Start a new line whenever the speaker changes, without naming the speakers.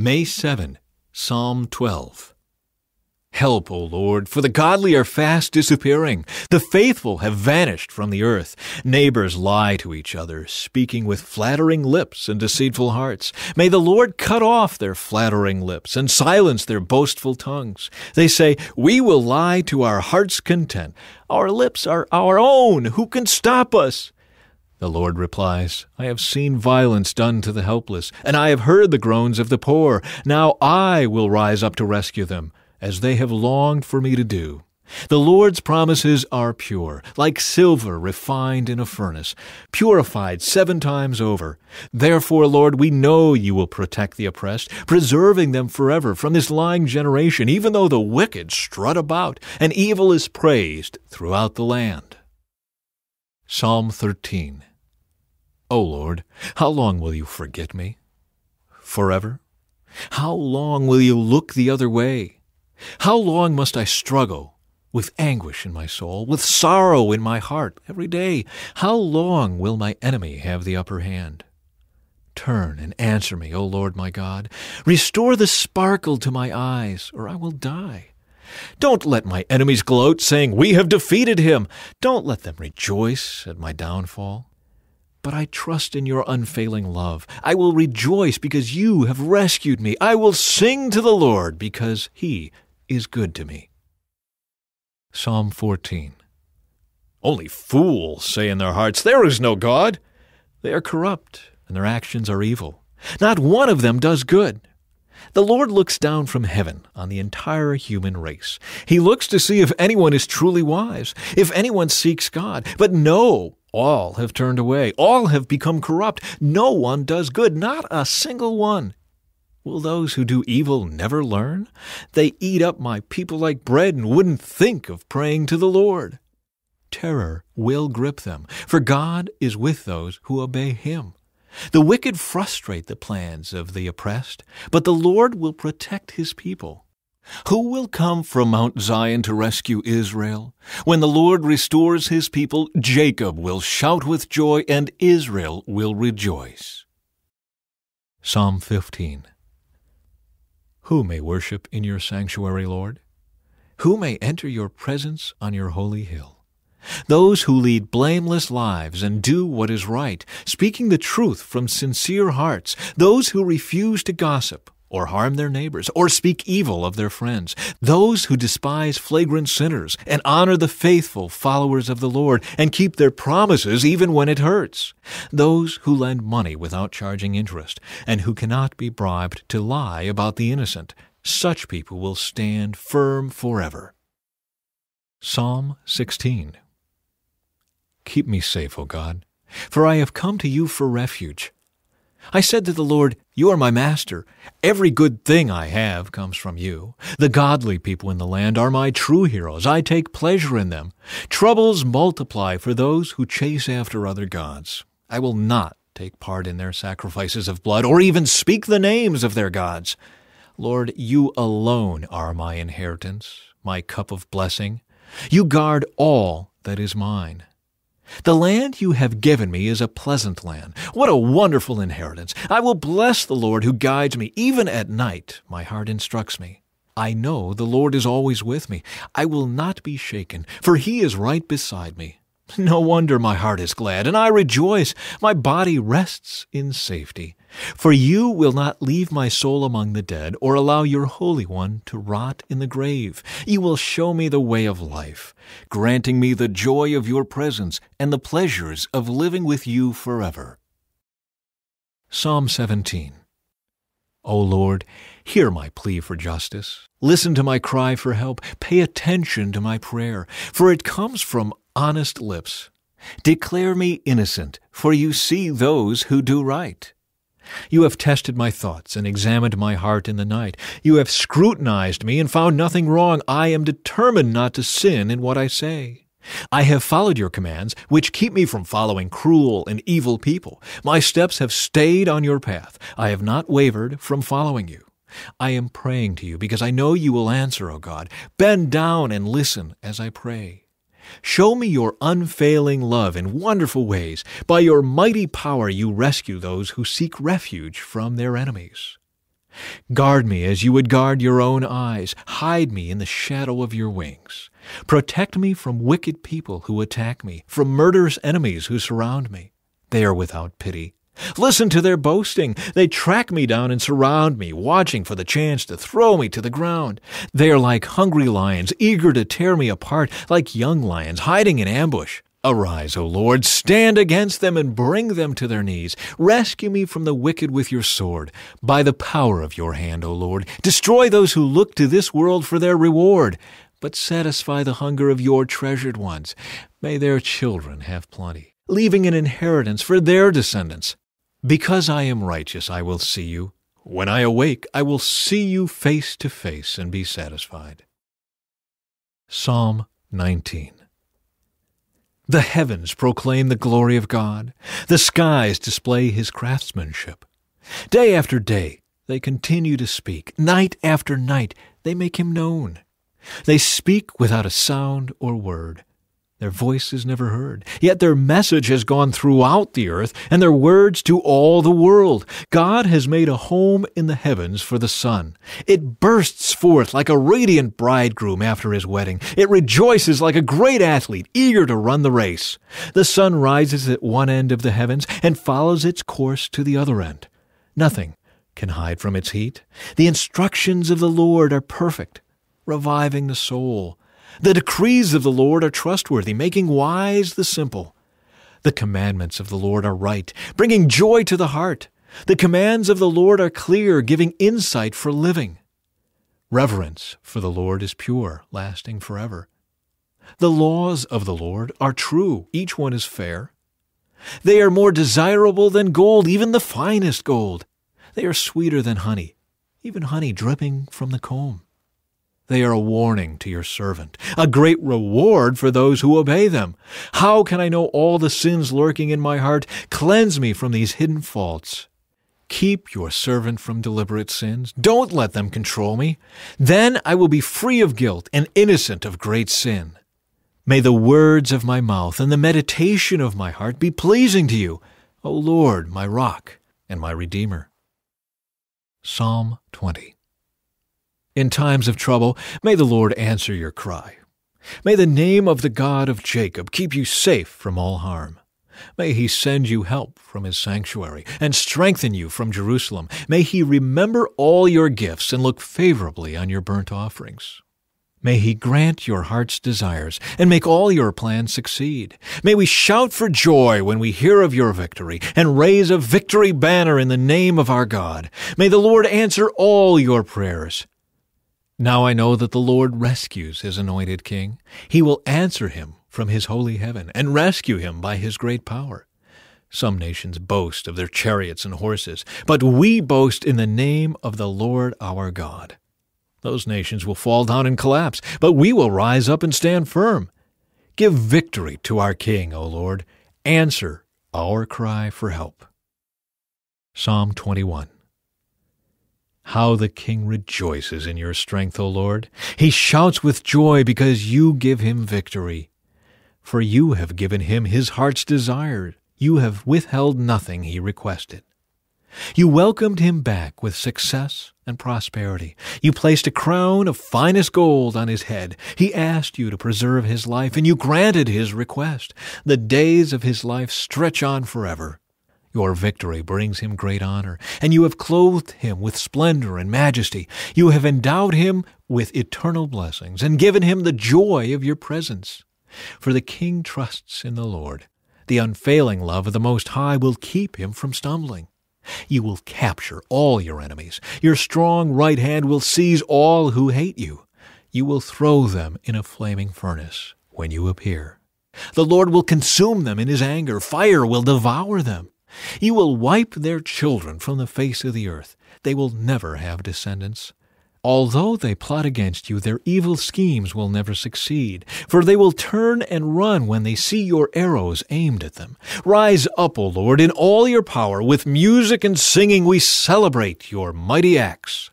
May 7, Psalm 12. Help, O Lord, for the godly are fast disappearing. The faithful have vanished from the earth. Neighbors lie to each other, speaking with flattering lips and deceitful hearts. May the Lord cut off their flattering lips and silence their boastful tongues. They say, We will lie to our heart's content. Our lips are our own. Who can stop us? The Lord replies, I have seen violence done to the helpless, and I have heard the groans of the poor. Now I will rise up to rescue them as they have longed for me to do. The Lord's promises are pure, like silver refined in a furnace, purified seven times over. Therefore, Lord, we know you will protect the oppressed, preserving them forever from this lying generation, even though the wicked strut about, and evil is praised throughout the land. Psalm 13 O Lord, how long will you forget me? Forever? How long will you look the other way? How long must I struggle with anguish in my soul, with sorrow in my heart every day? How long will my enemy have the upper hand? Turn and answer me, O Lord my God. Restore the sparkle to my eyes, or I will die. Don't let my enemies gloat, saying, We have defeated him. Don't let them rejoice at my downfall. But I trust in your unfailing love. I will rejoice because you have rescued me. I will sing to the Lord because he is good to me. Psalm 14 Only fools say in their hearts, There is no God. They are corrupt, and their actions are evil. Not one of them does good. The Lord looks down from heaven on the entire human race. He looks to see if anyone is truly wise, if anyone seeks God. But no, all have turned away. All have become corrupt. No one does good, not a single one. Will those who do evil never learn? They eat up my people like bread and wouldn't think of praying to the Lord. Terror will grip them, for God is with those who obey Him. The wicked frustrate the plans of the oppressed, but the Lord will protect His people. Who will come from Mount Zion to rescue Israel? When the Lord restores His people, Jacob will shout with joy and Israel will rejoice. Psalm 15 who may worship in your sanctuary, Lord? Who may enter your presence on your holy hill? Those who lead blameless lives and do what is right, speaking the truth from sincere hearts, those who refuse to gossip or harm their neighbors, or speak evil of their friends, those who despise flagrant sinners, and honor the faithful followers of the Lord, and keep their promises even when it hurts, those who lend money without charging interest, and who cannot be bribed to lie about the innocent, such people will stand firm forever. Psalm 16 Keep me safe, O God, for I have come to you for refuge. I said to the Lord, You are my master. Every good thing I have comes from you. The godly people in the land are my true heroes. I take pleasure in them. Troubles multiply for those who chase after other gods. I will not take part in their sacrifices of blood or even speak the names of their gods. Lord, you alone are my inheritance, my cup of blessing. You guard all that is mine. The land you have given me is a pleasant land. What a wonderful inheritance! I will bless the Lord who guides me. Even at night, my heart instructs me. I know the Lord is always with me. I will not be shaken, for he is right beside me. No wonder my heart is glad, and I rejoice. My body rests in safety. For you will not leave my soul among the dead, or allow your Holy One to rot in the grave. You will show me the way of life, granting me the joy of your presence and the pleasures of living with you forever. Psalm 17 O Lord, hear my plea for justice. Listen to my cry for help. Pay attention to my prayer, for it comes from honest lips. Declare me innocent, for you see those who do right. You have tested my thoughts and examined my heart in the night. You have scrutinized me and found nothing wrong. I am determined not to sin in what I say. I have followed your commands, which keep me from following cruel and evil people. My steps have stayed on your path. I have not wavered from following you. I am praying to you because I know you will answer, O God. Bend down and listen as I pray. Show me your unfailing love in wonderful ways. By your mighty power, you rescue those who seek refuge from their enemies. Guard me as you would guard your own eyes. Hide me in the shadow of your wings. Protect me from wicked people who attack me, from murderous enemies who surround me. They are without pity. Listen to their boasting. They track me down and surround me, watching for the chance to throw me to the ground. They are like hungry lions, eager to tear me apart, like young lions hiding in ambush. Arise, O Lord, stand against them and bring them to their knees. Rescue me from the wicked with your sword. By the power of your hand, O Lord, destroy those who look to this world for their reward, but satisfy the hunger of your treasured ones. May their children have plenty, leaving an inheritance for their descendants. Because I am righteous, I will see you. When I awake, I will see you face to face and be satisfied. Psalm 19 the heavens proclaim the glory of God. The skies display his craftsmanship. Day after day, they continue to speak. Night after night, they make him known. They speak without a sound or word. Their voice is never heard. Yet their message has gone throughout the earth, and their words to all the world. God has made a home in the heavens for the sun. It bursts forth like a radiant bridegroom after his wedding. It rejoices like a great athlete, eager to run the race. The sun rises at one end of the heavens and follows its course to the other end. Nothing can hide from its heat. The instructions of the Lord are perfect, reviving the soul. The decrees of the Lord are trustworthy, making wise the simple. The commandments of the Lord are right, bringing joy to the heart. The commands of the Lord are clear, giving insight for living. Reverence for the Lord is pure, lasting forever. The laws of the Lord are true, each one is fair. They are more desirable than gold, even the finest gold. They are sweeter than honey, even honey dripping from the comb. They are a warning to your servant, a great reward for those who obey them. How can I know all the sins lurking in my heart? Cleanse me from these hidden faults. Keep your servant from deliberate sins. Don't let them control me. Then I will be free of guilt and innocent of great sin. May the words of my mouth and the meditation of my heart be pleasing to you, O Lord, my rock and my redeemer. Psalm 20 in times of trouble, may the Lord answer your cry. May the name of the God of Jacob keep you safe from all harm. May he send you help from his sanctuary and strengthen you from Jerusalem. May he remember all your gifts and look favorably on your burnt offerings. May he grant your heart's desires and make all your plans succeed. May we shout for joy when we hear of your victory and raise a victory banner in the name of our God. May the Lord answer all your prayers. Now I know that the Lord rescues his anointed king. He will answer him from his holy heaven and rescue him by his great power. Some nations boast of their chariots and horses, but we boast in the name of the Lord our God. Those nations will fall down and collapse, but we will rise up and stand firm. Give victory to our King, O Lord. Answer our cry for help. Psalm 21 how the king rejoices in your strength, O Lord! He shouts with joy because you give him victory. For you have given him his heart's desire. You have withheld nothing he requested. You welcomed him back with success and prosperity. You placed a crown of finest gold on his head. He asked you to preserve his life, and you granted his request. The days of his life stretch on forever. Your victory brings him great honor, and you have clothed him with splendor and majesty. You have endowed him with eternal blessings, and given him the joy of your presence. For the king trusts in the Lord. The unfailing love of the Most High will keep him from stumbling. You will capture all your enemies. Your strong right hand will seize all who hate you. You will throw them in a flaming furnace when you appear. The Lord will consume them in his anger. Fire will devour them. You will wipe their children from the face of the earth. They will never have descendants. Although they plot against you, their evil schemes will never succeed, for they will turn and run when they see your arrows aimed at them. Rise up, O Lord, in all your power. With music and singing we celebrate your mighty acts.